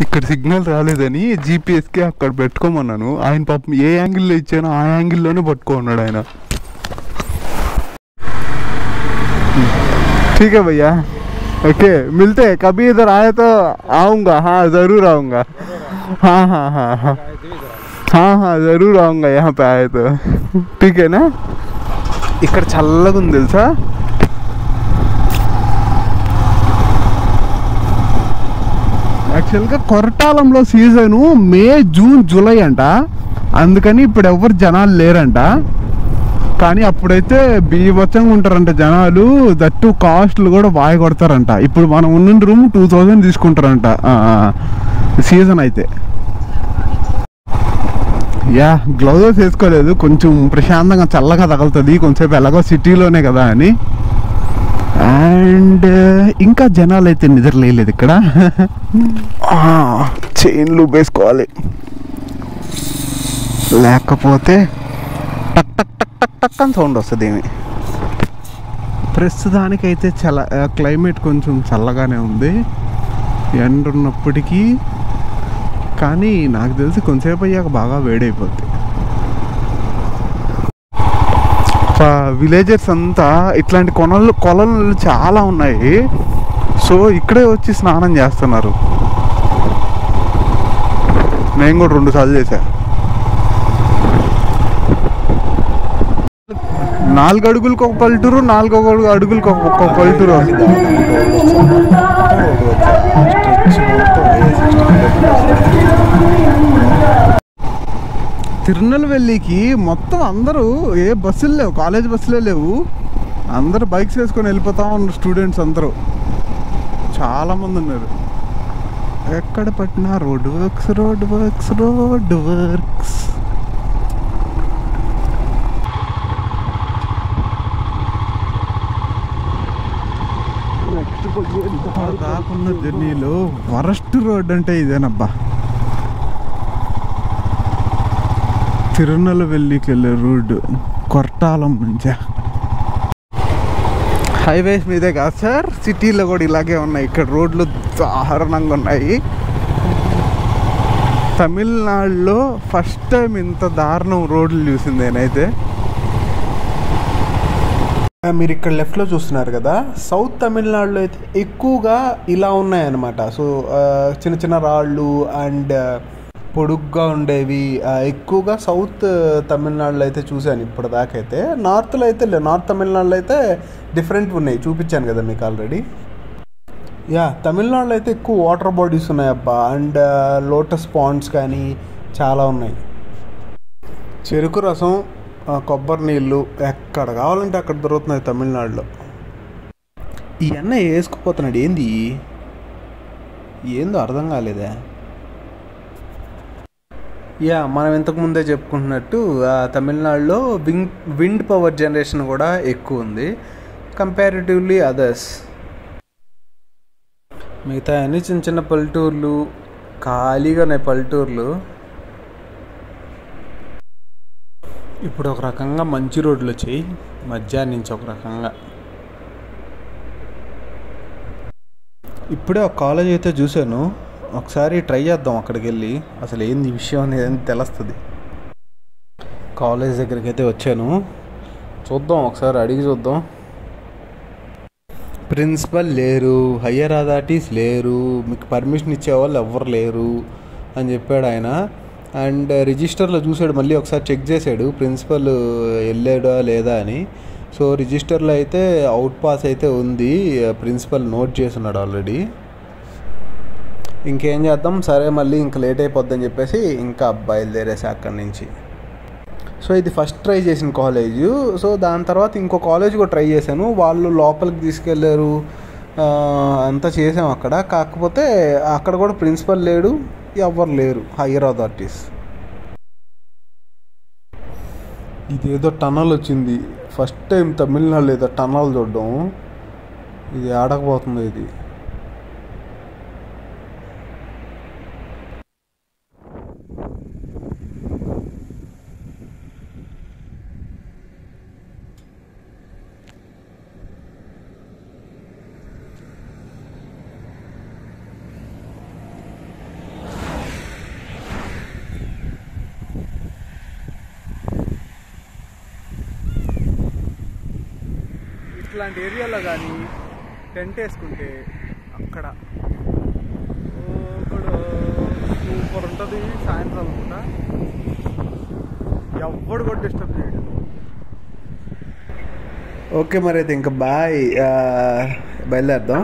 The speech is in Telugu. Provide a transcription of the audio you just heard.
ఇక్కడ సిగ్నల్ రాలేదని జీపీఎస్కి అక్కడ పెట్టుకోమన్నాను ఆయన పాపం ఏ యాంగిల్లో ఇచ్చానో ఆ యాంగిల్లోనే పట్టుకోన్నాడు ఆయన ठीक है भैया ओके मिलते हैं कभी इधर आए तो आऊँगा हाँ ज़रूर आऊँगा हाँ हाँ हाँ हाँ हाँ हाँ ज़रूर आऊँगा यहाँ पे आए तो ठीक है ना ఇక్కడ చల్లగా ఉంది తెలుసా యాక్చువల్గా కొరటాలంలో సీజను మే జూన్ జూలై అంట. అందుకని ఇప్పుడు ఎవరు జనాలు లేరంట. కానీ అప్పుడైతే బీభత్సంగా ఉంటారంట జనాలు. దట్టు కాస్ట్లు కూడా బాగా కొడతారంట. ఇప్పుడు మనం ఉన్న రూమ్ టూ థౌజండ్ తీసుకుంటారంట. సీజన్ అయితే. యా గ్లౌజెస్ వేసుకోలేదు. కొంచెం ప్రశాంతంగా చల్లగా తగులుతుంది. కొంచెంసేపు ఎలాగో సిటీలోనే కదా అని. అండ్ ఇంకా జనాలు అయితే నిద్రలేదు ఇక్కడ చైన్లు వేసుకోవాలి. లేకపోతే టక్ టక్ టక్ టక్ టక్ అని సౌండ్ వస్తుంది ఏమి. ప్రస్తుతానికైతే చల్ల క్లైమేట్ కొంచెం చల్లగానే ఉంది. ఎండ ఉన్నప్పటికీ కానీ నాకు తెలిసి కొంతసేపు అయ్యాక బాగా వేడైపోద్ది. విలేజెస్ అంతా ఇట్లాంటి కొనలు కొలలు చాలా ఉన్నాయి. సో ఇక్కడే వచ్చి స్నానం చేస్తున్నారు. నేను కూడా రెండు సార్లు చేశా. నాలుగు అడుగులకు ఒక పల్లెటూరు నాలుగు ఒక అడుగులకు ఒక ఒక పల్లెటూరు. తిరునెల్వేలికి మొత్తం అందరూ ఏ బస్సులు లేవు కాలేజ్ బస్సులే లేవు. అందరూ బైక్స్ వేసుకొని వెళ్ళిపోతా ఉన్నారు స్టూడెంట్స్ అందరూ. చాలా మంది ఉన్నారు. ఎక్కడ పట్టినా road works road works road works. దాకున్న జర్నీలో వరస్ట్ రోడ్ అంటే ఇదేనబ్బా. తిరునెల్వేలికి వెళ్ళే రోడ్ కొరటాలం నుంచా. హైవేస్ మీదే కాదు సార్ సిటీలో కూడా ఇలాగే ఉన్నాయి. ఇక్కడ రోడ్లు దారుణంగా ఉన్నాయి. తమిళనాడులో ఫస్ట్ టైం ఇంత దారుణం రోడ్లు చూసింది నేనైతే. మీరు ఇక్కడ లెఫ్ట్లో చూస్తున్నారు కదా. సౌత్ తమిళనాడులో అయితే ఎక్కువగా ఇలా ఉన్నాయన్నమాట. సో చిన్న చిన్న రాళ్ళు అండ్ పొడుగ్గా ఉండేవి. ఎక్కువగా సౌత్ తమిళనాడులో అయితే చూశాను ఇప్పటిదాకైతే. నార్త్లో అయితే లేదు నార్త్ తమిళనాడులో అయితే డిఫరెంట్ ఉన్నాయి. చూపించాను కదా మీకు ఆల్రెడీ యా తమిళనాడులో అయితే ఎక్కువ వాటర్ బాడీస్ ఉన్నాయి అబ్బా అండ్ లోటస్ పాండ్స్ కానీ చాలా ఉన్నాయి. చెరుకు రసం కొబ్బరి నీళ్ళు ఎక్కడ కావాలంటే అక్కడ దొరుకుతున్నాయి తమిళనాడులో. ఈ అన్న వేసుకుపోతున్నాడు. ఏంది? ఏందో అర్థం కాలేదే. యా మనం ఇంతకు ముందే చెప్పుకుంటున్నట్టు తమిళనాడులో విండ్ విండ్ పవర్ జనరేషన్ కూడా ఎక్కువ ఉంది. కంపారిటివ్లీ అదర్స్ మిగతా అన్ని చిన్న చిన్న పల్లెటూర్లు ఖాళీగా ఉన్నాయి పల్లెటూర్లు. ఇప్పుడు ఒక రకంగా మంచి రోడ్లు వచ్చాయి. మధ్యాహ్నం నుంచి ఒక రకంగా. ఇప్పుడే ఒక కాలేజ్ అయితే చూశాను. ఒకసారి ట్రై చేద్దాం అక్కడికి వెళ్ళి అసలు ఏంది విషయం అనేది తెలుస్తుంది. కాలేజ్ దగ్గరికి అయితే వచ్చాను. చూద్దాం ఒకసారి అడిగి చూద్దాం. ప్రిన్సిపల్ లేరు హయ్యర్ అథారిటీస్ లేరు మీకు పర్మిషన్ ఇచ్చేవాళ్ళు ఎవ్వరు లేరు అని చెప్పాడు ఆయన. అండ్ రిజిస్టర్లో చూసాడు మళ్ళీ ఒకసారి చెక్ చేశాడు ప్రిన్సిపల్ వెళ్ళాడా లేదా అని. సో రిజిస్టర్లో అయితే అవుట్ పాస్ అయితే ఉంది ప్రిన్సిపల్ నోట్ చేస్తున్నాడు ఆల్రెడీ. ఇంకేం చేద్దాం? సరే మళ్ళీ ఇంకా లేట్ అయిపోద్దని చెప్పేసి ఇంకా బయలుదేరేసా అక్కడి నుంచి. సో ఇది ఫస్ట్ ట్రై చేసిన కాలేజ్. సో దాని తర్వాత ఇంకో కాలేజ్ కూడా ట్రై చేశాను. వాళ్ళు లోపలికి తీసుకెళ్ళారు అంతా చేసాం అక్కడ. కాకపోతే అక్కడ కూడా ప్రిన్సిపల్ లేడు. ఎవ్వరు లేరు. Higher authorities. ఇదేదో టనల్ వచ్చింది. ఫస్ట్ టైం తమిళనాడులో ఏదో టనల్ చూడడం. ఇది ఆడకపోతుంది ఇది. ఇట్లాంటి ఏరియాలో కానీ టెంట్ వేసుకుంటే అక్కడ ఇక్కడ సూపర్ ఉంటుంది సాయంత్రం పూట. ఎవ్వడు కూడా డిస్టర్బ్ చేయడు. ఓకే మరి అయితే ఇంకా బాయ్ బయలుదేరుదాం.